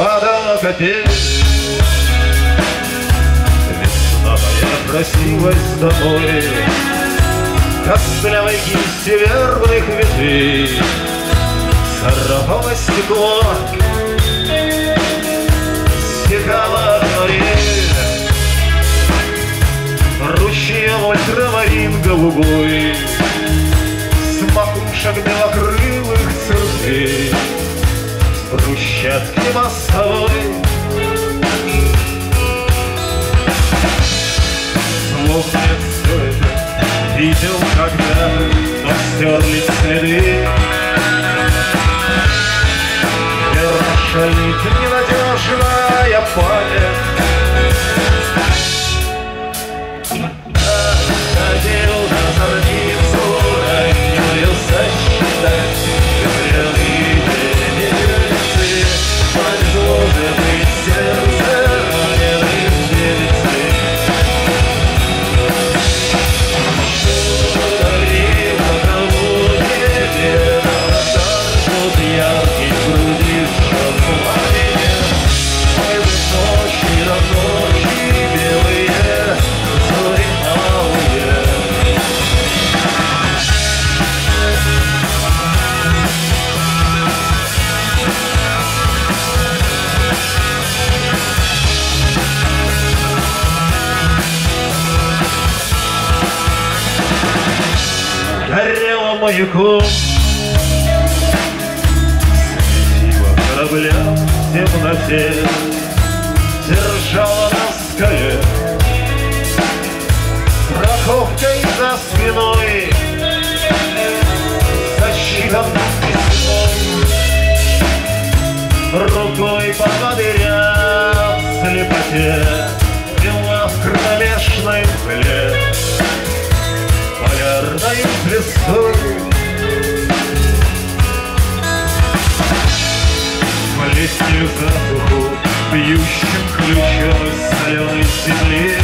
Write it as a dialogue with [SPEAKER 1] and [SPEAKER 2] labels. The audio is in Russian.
[SPEAKER 1] вода капель. Весна моя просилась домой, Костлявой кисти вербных ветвей, Царапало стекло, стекала море, Ручьем ультрамарин голубой, С макушек белокрылых церквей, Брусчатки мостовой. Нет, все это видел когда, но стерлись следы. Вершит ненадежная память, маяком Светила корабля в темноте Держала на скале. Страховкой за спиной. Засчитанным письмом Рукой поводыря в слепоте. Вела в кромешной мгле. Полярной звездой. Плесью засуху, бьющим ключом из соленой земли,